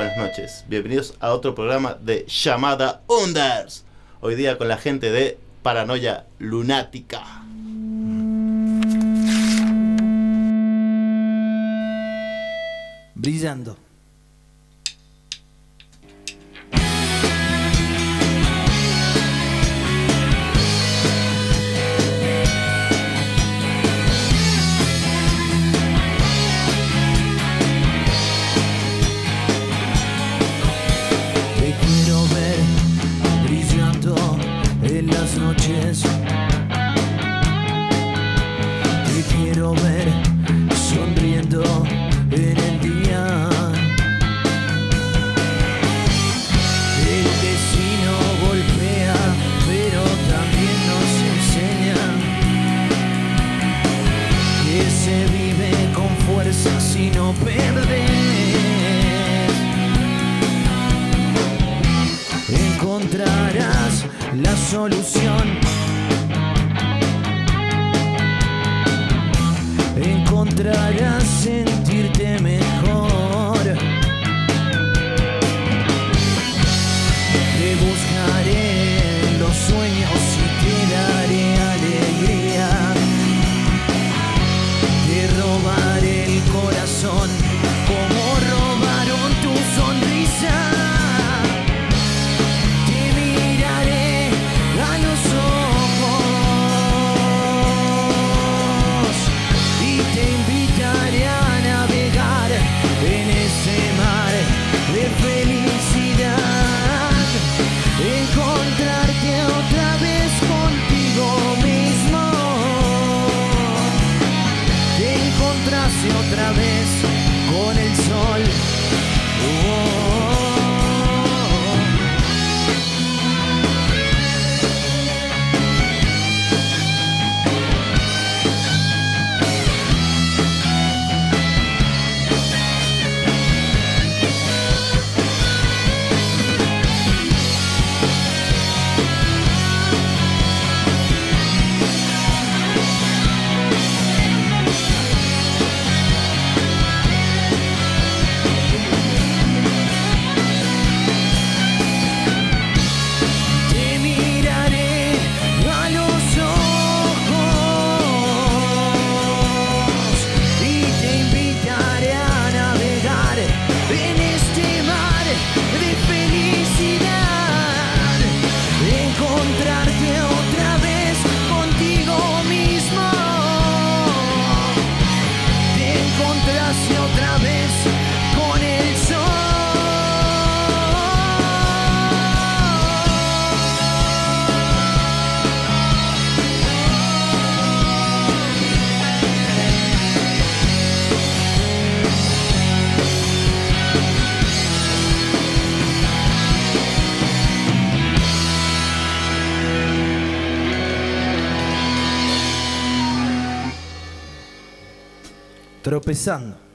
buenas noches. Bienvenidos a otro programa de Llamada Onders. Hoy día con la gente de Paranoia Lunática. Brillando. revolución. tropezando.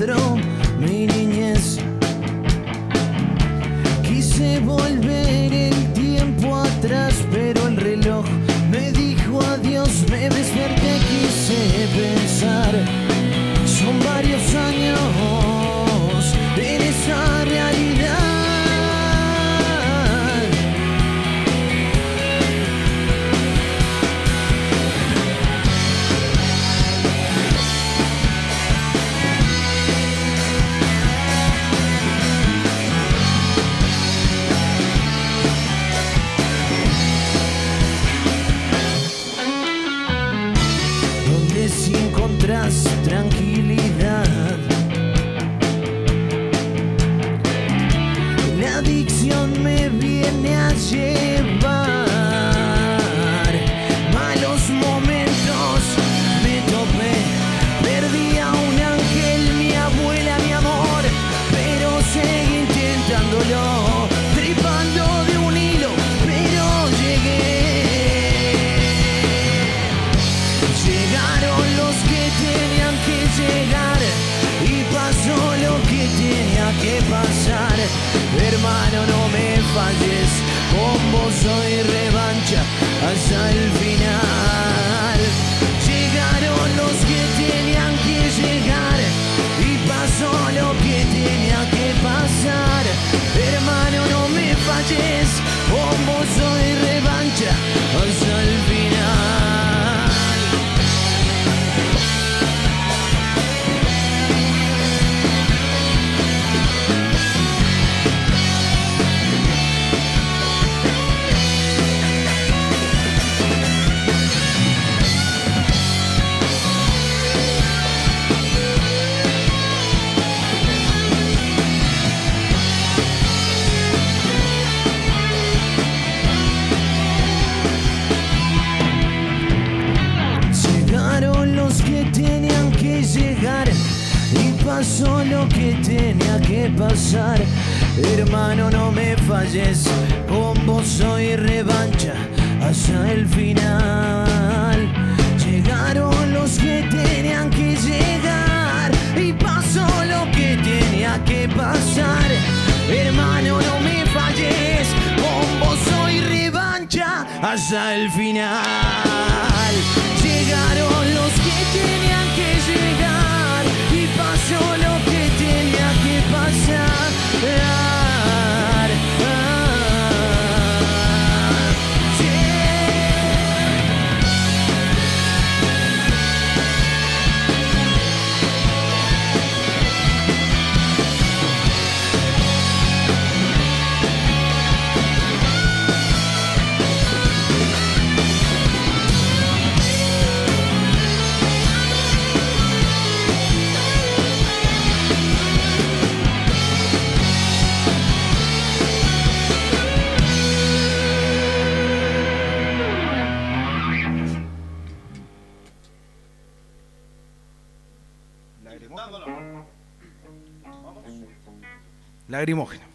with it home. polskie tylianki żygają pasó lo que tenía que pasar. Hermano, no me falles, con vos soy revancha hasta el final. Llegaron los que tenían que llegar y pasó lo que tenía que pasar. Hermano, no me falles, con vos soy revancha hasta el final. lagrimógena.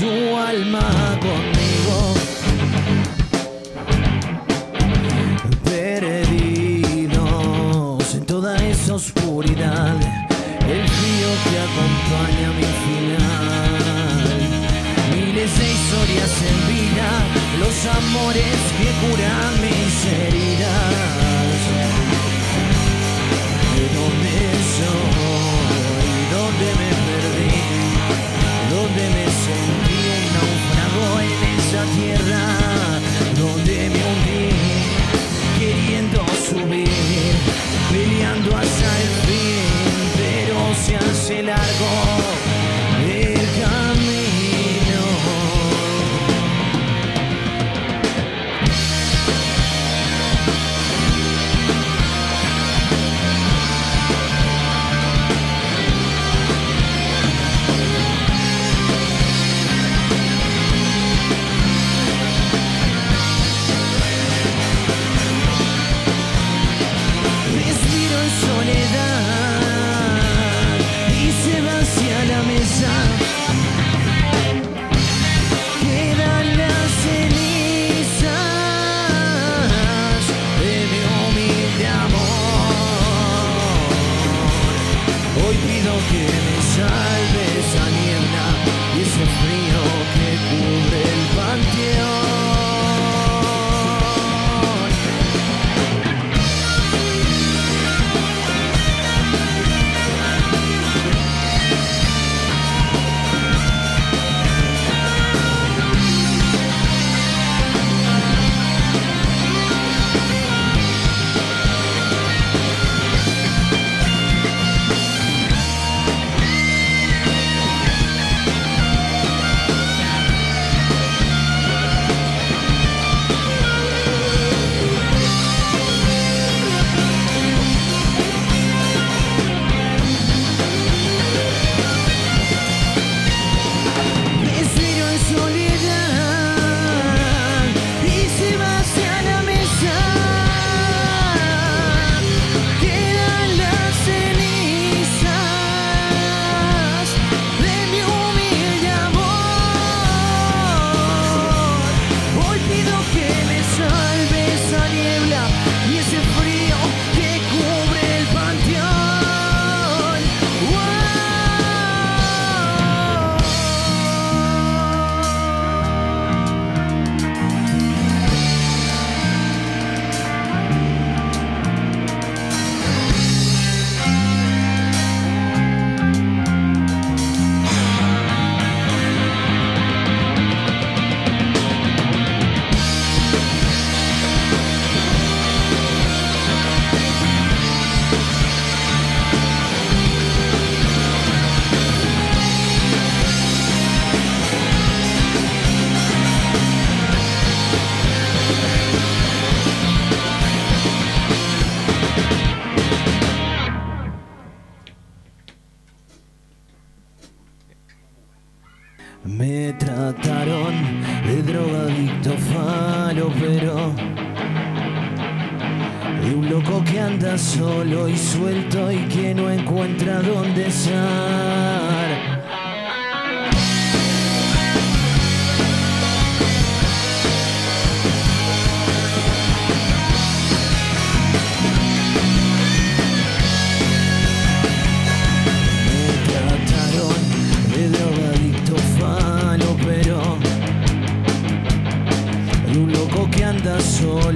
su alma conmigo. Perdidos en toda esa oscuridad, el frío que acompaña mi final. Miles de historias en vida, los amores que curan mi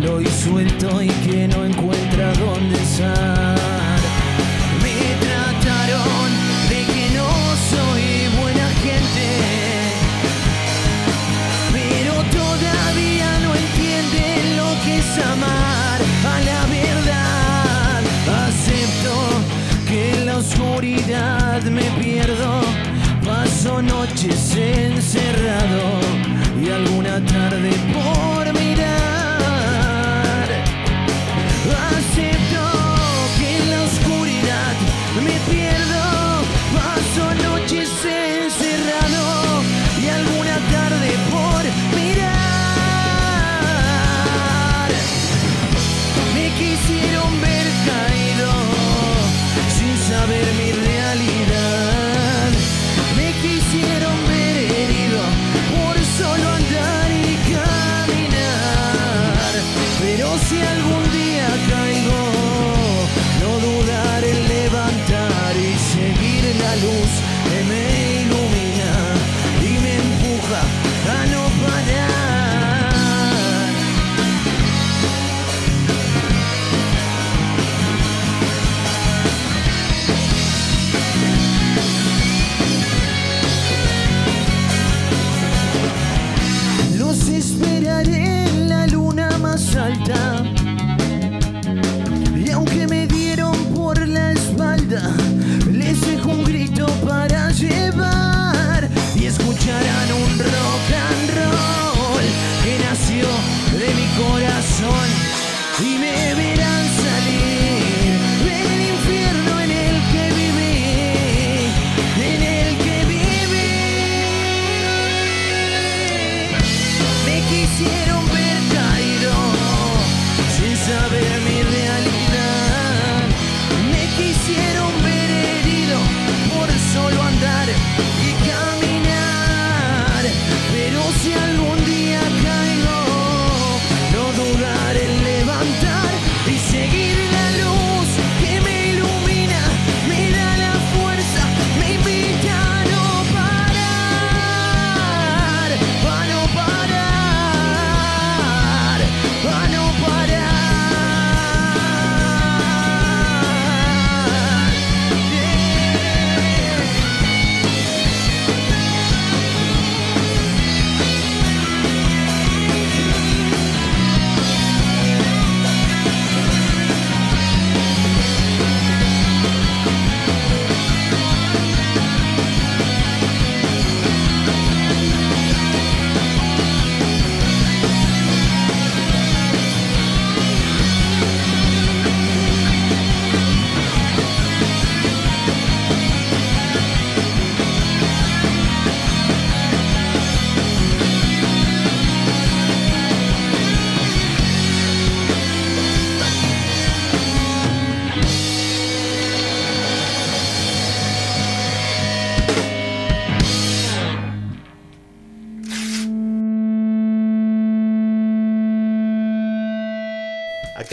Lo y suelto y que no encuentra dónde estar. Me trataron de que no soy buena gente, pero todavía no entienden lo que es amar a la verdad. Acepto que en la oscuridad me pierdo, paso noches encerrado y alguna tarde por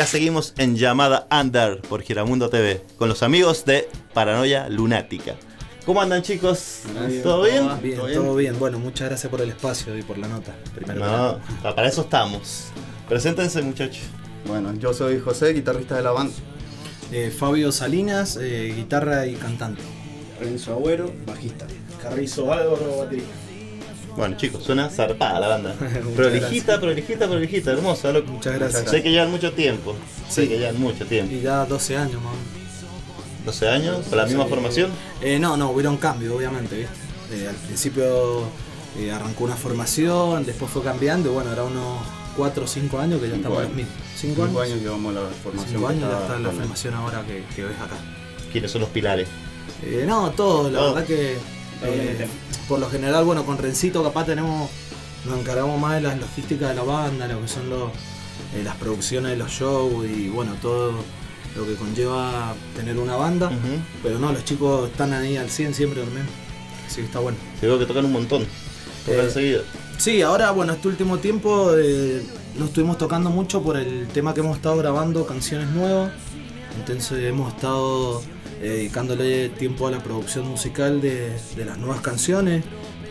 Acá seguimos en llamada Under por Giramundo TV con los amigos de Paranoia Lunática. ¿Cómo andan chicos? ¿Todo bien? Bien, todo bien. Bueno, muchas gracias por el espacio y por la nota. Primero No, para eso estamos. Preséntense muchachos. Bueno, yo soy José, guitarrista de la banda. Eh, Fabio Salinas, eh, guitarra y cantante. Renzo Agüero, bajista. Carrizo Álvaro, batería. Bueno chicos, suena zarpada la banda. Prolijita, prolijita, prolijita, hermosa, loco. Muchas gracias. Sé que llevan mucho tiempo. Sé Sí. que llevan mucho tiempo. Y ya 12 años más o menos. 12 años, con la misma Sí. formación. Eh, no, no, hubieron cambios, obviamente, ¿viste? Eh, al principio eh, arrancó una formación, después fue cambiando y bueno, era unos 4 o 5 años que ya Cinco estamos en años. los mismos. 5 Cinco años. años llevamos la formación. 5 que años ya está la formación ahora que, que ves acá. ¿Quiénes son los pilares? Eh, no, todo, la Todo. verdad que eh, por lo general, bueno, con Rencito capaz tenemos, nos encargamos más de las logísticas de la banda, lo que son los, eh, las producciones de los shows y bueno, todo lo que conlleva tener una banda. Pero no, los chicos están ahí al 100 siempre también. Así que está bueno. Se veo que tocan un montón. Tocan Eh, seguido. Sí, ahora, bueno, este último tiempo eh, no estuvimos tocando mucho por el tema que hemos estado grabando, canciones nuevas. Entonces hemos estado eh, dedicándole tiempo a la producción musical de, de las nuevas canciones.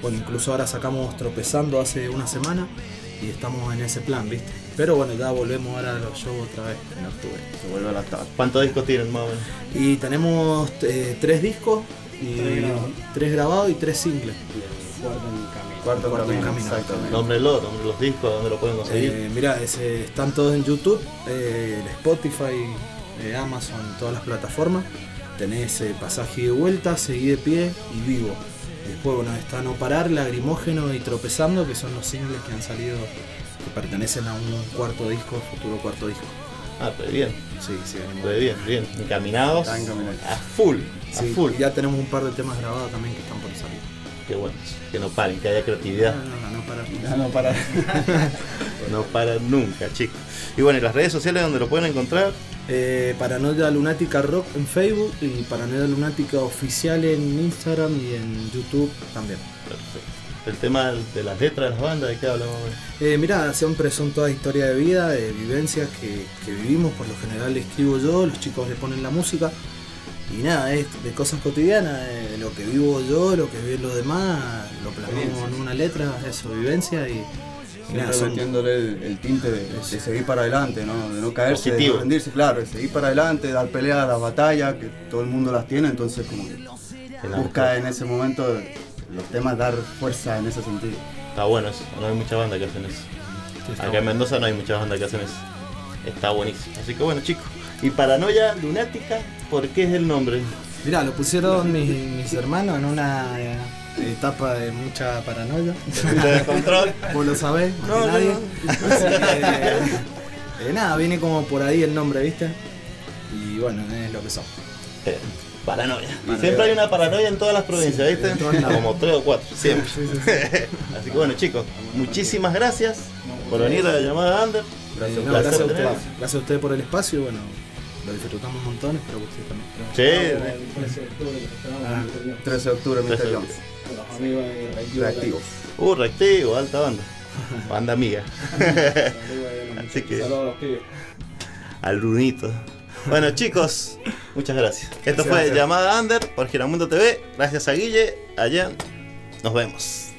Bueno, incluso ahora sacamos Tropezando hace una semana y estamos en ese plan, ¿viste? Pero bueno, ya volvemos ahora a los shows otra vez en octubre. Se vuelve a la tabla. ¿Cuántos discos tienen más o menos? Y tenemos eh, tres discos, y Tres grabados. tres grabados y tres singles. Cuarto en camino. Cuarto, Cuarto camino, camino. exactamente. Nómbrelo, nombre los discos, dónde lo pueden conseguir. Eh, mira, ese- están todos en YouTube, eh, en Spotify, eh, Amazon, todas las plataformas. Tenés eh, pasaje de vuelta, seguí de pie y vivo. Después, bueno, está No Parar, Lagrimógeno y Tropezando, que son los singles que han salido, que pertenecen a un cuarto disco, futuro cuarto disco. Ah, pero bien, Sí, sí, pero bien, bien. Encaminados Están encaminados. a full, a Sí, full. ya tenemos un par de temas grabados también que están por salir. Qué bueno, que no paren, que haya creatividad. No, no, no, no parar. Ya no para. No paran nunca, chicos. Y bueno, y las redes sociales donde lo pueden encontrar. Eh, Paranoia Lunática Rock en Facebook y Paranoia Lunática Oficial en Instagram y en YouTube también. Perfecto. El tema de las letras de las bandas, ¿de qué hablamos? Eh, mira, siempre son toda historia de vida, de vivencias que, que vivimos, por lo general escribo yo, los chicos le ponen la música y nada, es de cosas cotidianas, de lo que vivo yo, lo que viven los demás, lo plasmamos en una letra, eso, vivencia y, y nada, Siempre son- metiéndole el, el tinte de, de seguir para adelante, ¿no? De no caerse, de no rendirse, claro, de seguir para adelante, dar pelea a las batallas, que todo el mundo las tiene, entonces como que busca en ese momento los temas dar fuerza en ese sentido. Está bueno eso, no hay muchas bandas que hacen eso. Acá en Mendoza no hay muchas bandas que hacen eso. Está buenísimo. Así que bueno, chicos. Y Paranoia Lunática, ¿por qué es el nombre? Mirá, lo pusieron mis, mis hermanos en una eh, etapa de mucha paranoia. De descontrol. Vos lo sabés, más No, que nadie. no. Así que, eh, nada, viene como por ahí el nombre, ¿viste? Y bueno, es lo que son. Eh, Paranoia. Y siempre hay una paranoia en todas las provincias, ¿viste? Como tres o cuatro, siempre. Así que bueno, chicos, muchísimas gracias por venir a la llamada Under. Eh, no, placer gracias, a ustedes, gracias a ustedes por el espacio, bueno, lo disfrutamos un montón, espero que ustedes también. Sí, 13 de octubre, 13 de Mr. octubre. Jones. Los amigos de Reactivo uh, reactivo, alta banda. Banda amiga. Así que- Saludos a los pibes. Al Brunito. Bueno chicos, muchas gracias. Esto fue Gracias. Llamada Under por Giramundo TV. Gracias a Guille, a Jan. Nos vemos.